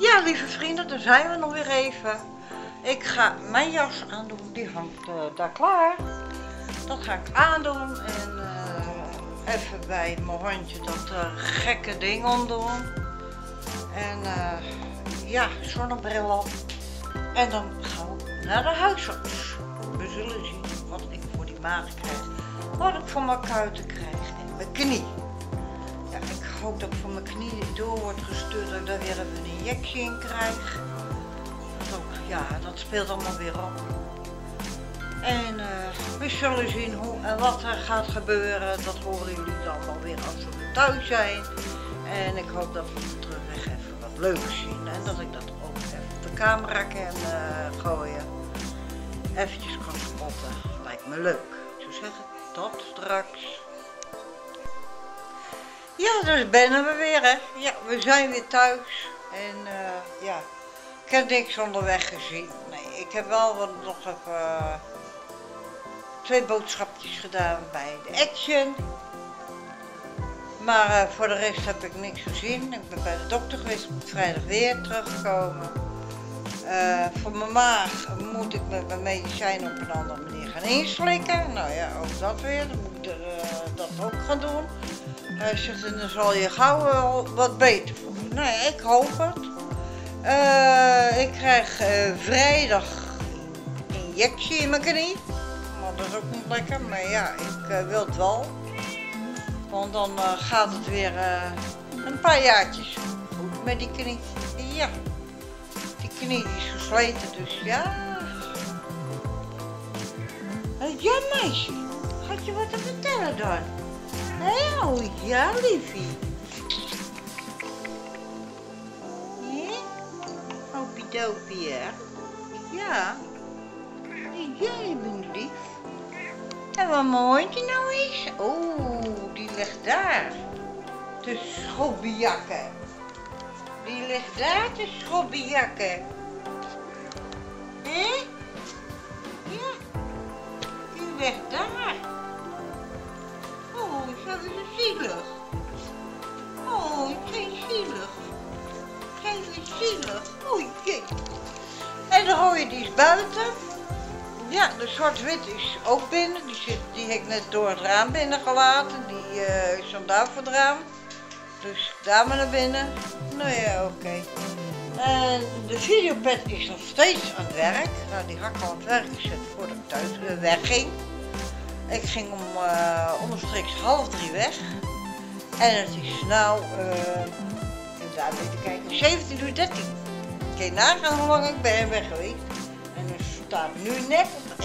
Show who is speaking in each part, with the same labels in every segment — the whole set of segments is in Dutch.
Speaker 1: Ja, lieve vrienden, daar zijn we nog weer even. Ik ga mijn jas aandoen, die hangt eh, daar klaar. Dat ga ik aandoen en eh, even bij mijn hondje dat eh, gekke ding omdoen. En ja, zonnebril op. En dan gaan we naar de huisarts. We zullen zien wat ik voor die maag krijg. Wat ik voor mijn kuiten krijg en mijn knie. Hoop dat ik voor mijn knie door wordt gestuurd ik daar weer een injectie in krijg. Dat ook, ja, dat speelt allemaal weer op. En eh, we zullen zien hoe en wat er gaat gebeuren. Dat horen jullie dan wel weer als we thuis zijn. En ik hoop dat we terugweg even wat leuks zien. En dat ik dat ook even op de camera kan eh, gooien. Eventjes kan spotten. Lijkt me leuk. Ik zou zeggen, tot straks. Ja, dus bennen we weer, hè. Ja, we zijn weer thuis. En eh, ja, ik heb niks onderweg gezien. Nee, ik heb wel wat, nog even eh, twee boodschapjes gedaan bij de Action. Maar eh, voor de rest heb ik niks gezien. Ik ben bij de dokter geweest, moet vrijdag weer terugkomen. Voor mijn maag moet ik met mijn medicijn op een andere manier gaan inslikken. Nou ja, ook dat weer. Dan moet ik dat ook gaan doen. Hij zegt, dan zal je gauw wat beter voelen. Nee, ik hoop het. Eh, ik krijg eh, vrijdag injectie in mijn knie. Maar dat is ook niet lekker. Maar ja, ik eh, wil het wel. Want dan gaat het weer een paar jaartjes goed met die knie. Ja, die knie is gesleten, dus ja. Ja, meisje. Had je wat te vertellen dan? Oh, ja, liefie. Ja? Hopiedopie, hè? Ja. Jij bent lief. En wat mijn hondje nou is? Oh, die ligt daar. Te schobbejakken. Die ligt daar te schobbejakken. Hé? Ja. Die ligt daar. Buiten. Ja, de zwart-wit is ook binnen. Die, zit, die heb ik net door het raam binnengelaten. Die eh, is dan daar voor het raam. Dus daar maar naar binnen. Nou ja, oké. En de videopad is nog steeds aan het werk. Nou, die had ik al aan het werk gezet voordat ik thuis wegging. Ik ging om uh, omstreeks half drie weg. En het is nou, eh daar even kijken, 17 uur 13. Kun je nagaan hoe lang ik ben weg geweest. En het staat nu net op 41%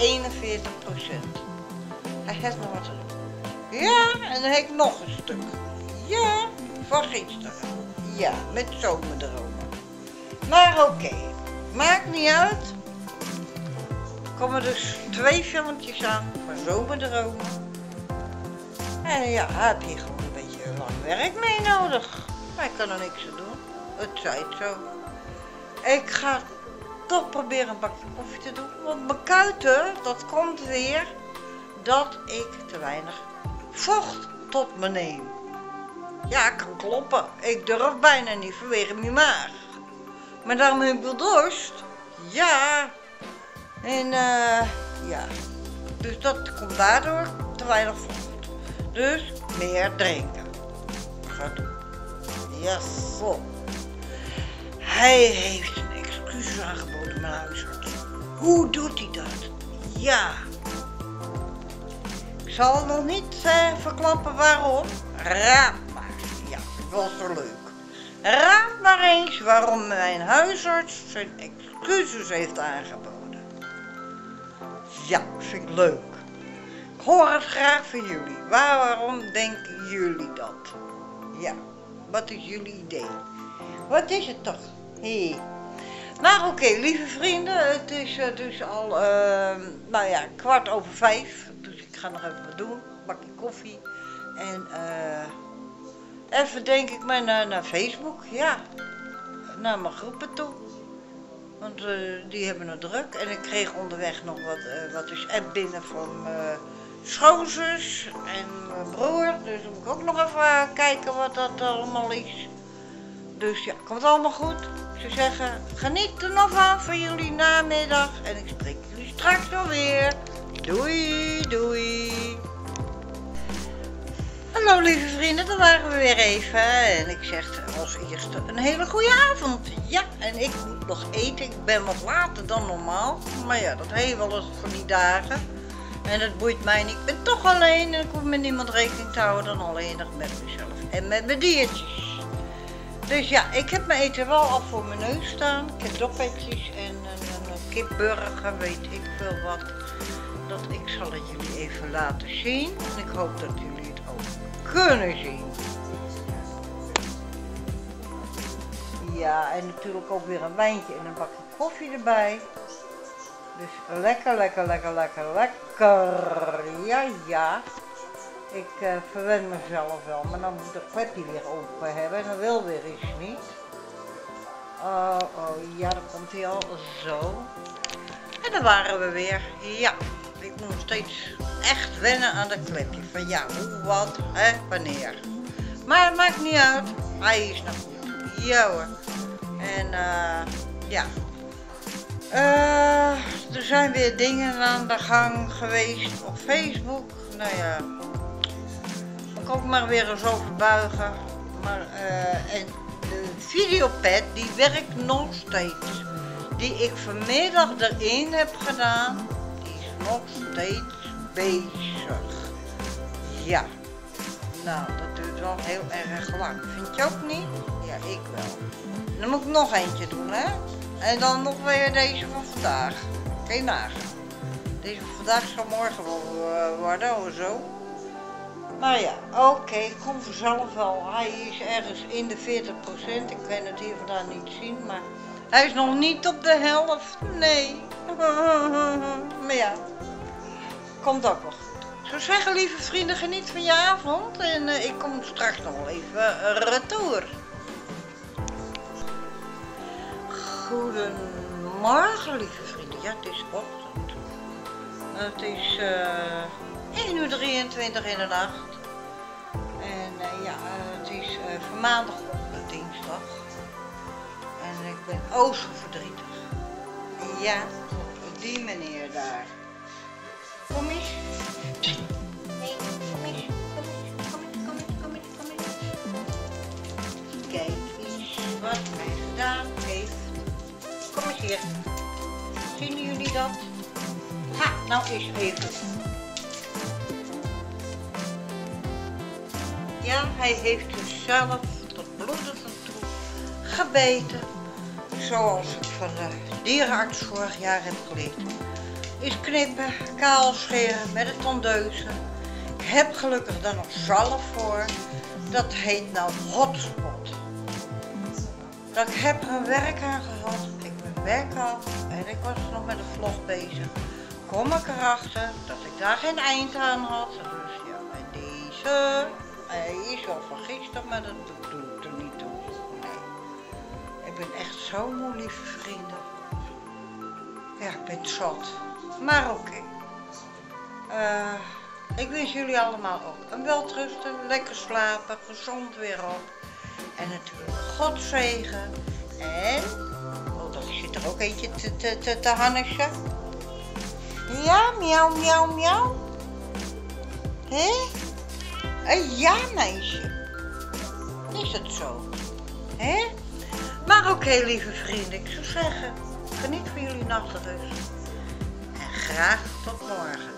Speaker 1: Hij heeft nog wat te doen. Ja, en dan heb ik nog een stuk. Ja, van gisteren. Ja, met zomerdromen. Maar oké, maakt niet uit. Er komen dus twee filmpjes aan van zomerdromen. En ja, heb je gewoon een beetje lang werk mee nodig. Maar ik kan er niks aan doen. Het zij het zo. Ik ga toch proberen een bakje koffie te doen. Want mijn kuiten, dat komt weer dat ik te weinig vocht tot me neem. Ja, kan kloppen. Ik durf bijna niet vanwege mijn maag. Maar daarom heb ik wel dorst. Ja. En eh, ja. Dus dat komt daardoor te weinig vocht. Dus meer drinken. Ga doen. Ja, zo. Hij heeft excuus aangeboden, mijn huisarts. Hoe doet hij dat? Ja. Ik zal nog niet eh, verklappen waarom. Raad maar. Ja, dat was zo leuk. Raad maar eens waarom mijn huisarts zijn excuses heeft aangeboden. Ja, vind ik leuk. Ik hoor het graag van jullie. Waarom denken jullie dat? Ja, wat is jullie idee? Wat is het toch? Hé. Hey. Nou oké, lieve vrienden, het is dus al, uh, nou ja, kwart over vijf. Dus ik ga nog even wat doen, een bakje koffie. En uh, even denk ik maar naar, Facebook, ja. Naar mijn groepen toe. Want die hebben het druk. En ik kreeg onderweg nog wat, wat is app binnen van mijn schoonzus en mijn broer. Dus moet ik ook nog even kijken wat dat allemaal is. Dus ja, komt allemaal goed. Zou zeggen, geniet er nog van van jullie namiddag. En ik spreek jullie straks nog weer. Doei, doei. Hallo lieve vrienden, daar waren we weer even. En ik zeg als eerste een hele goede avond. Ja, en ik moet nog eten. Ik ben wat later dan normaal. Maar ja, dat heeft wel eens van die dagen. En dat boeit mij niet. Ik ben toch alleen en ik hoef met niemand rekening te houden dan alleen nog met mezelf. En met mijn diertjes. Dus ja, ik heb mijn eten wel al voor mijn neus staan. Ik heb doppetjes en een, een, kipburger, weet ik veel wat. Dat ik zal het jullie even laten zien. En ik hoop dat jullie het ook kunnen zien. Ja, en natuurlijk ook weer een wijntje en een bakje koffie erbij. Dus lekker, lekker, lekker, lekker, lekker. Ja, ja. Ik uh, verwen mezelf wel, maar dan moet de klepje weer open hebben en dat wil weer eens niet. Oh, oh, ja, dan komt hij al zo. En dan waren we weer. Ja, ik moet nog steeds echt wennen aan dat klepje. Van ja, hoe, wat, hè, wanneer. Maar het maakt niet uit. Hij is nog goed. Ja hoor. En uh, ja. Uh, er zijn weer dingen aan de gang geweest op Facebook. Nou ja, ik ook maar weer eens over buigen. Maar, uh, en de videopad die werkt nog steeds. Die ik vanmiddag erin heb gedaan, die is nog steeds bezig. Ja, nou dat duurt wel heel erg lang. Vind je ook niet? Ja, ik wel. Dan moet ik nog eentje doen, hè? En dan nog weer deze van vandaag. Geen nagen. Deze van vandaag zal morgen wel uh, worden of zo. Maar ja, oké, okay, kom vanzelf wel. Hij is ergens in de 40%. Ik kan het hier vandaan niet zien, maar hij is nog niet op de helft. Nee. Maar ja, komt ook. Ik zou zeggen, lieve vrienden, geniet van je avond. En uh, ik kom straks nog even uh, retour. Goedemorgen, lieve vrienden. Ja, het is ochtend. Het is uh, 1 uur 23 in de nacht. En uh, ja, uh, het is uh, maandag op dinsdag. En ik ben o zo verdrietig. Ja, die meneer daar. Kom eens. Nee, kom eens. Kom eens, kom eens, kom eens, kom eens, kom eens. Kijk eens wat hij gedaan heeft. Kom eens hier. Zien jullie dat? Ha, nou is even. Ja, hij heeft dus zelf tot bloeden toe gebeten. Zoals ik van de dierenarts vorig jaar heb geleerd. Is knippen, kaal scheren met de tondeuze. Ik heb gelukkig daar nog zalf voor. Dat heet nou hotspot. Dat ik heb er een werk aan gehad. Ik ben werk af en ik was nog met een vlog bezig. Kom ik erachter dat ik daar geen eind aan had. Zo lieve vrienden. Ja, ik ben zat. Maar oké. Uh, ik wens jullie allemaal ook een welterusten, lekker slapen, gezond weer op. En natuurlijk God zegen. En, oh, daar zit er ook eentje te, te, te, te hannissen. Ja, miauw, miauw, miauw. Hé? Een ja-meisje. Is het zo? Hè? Maar oké, lieve vrienden, ik zou zeggen, geniet van jullie nachtrust. En graag tot morgen.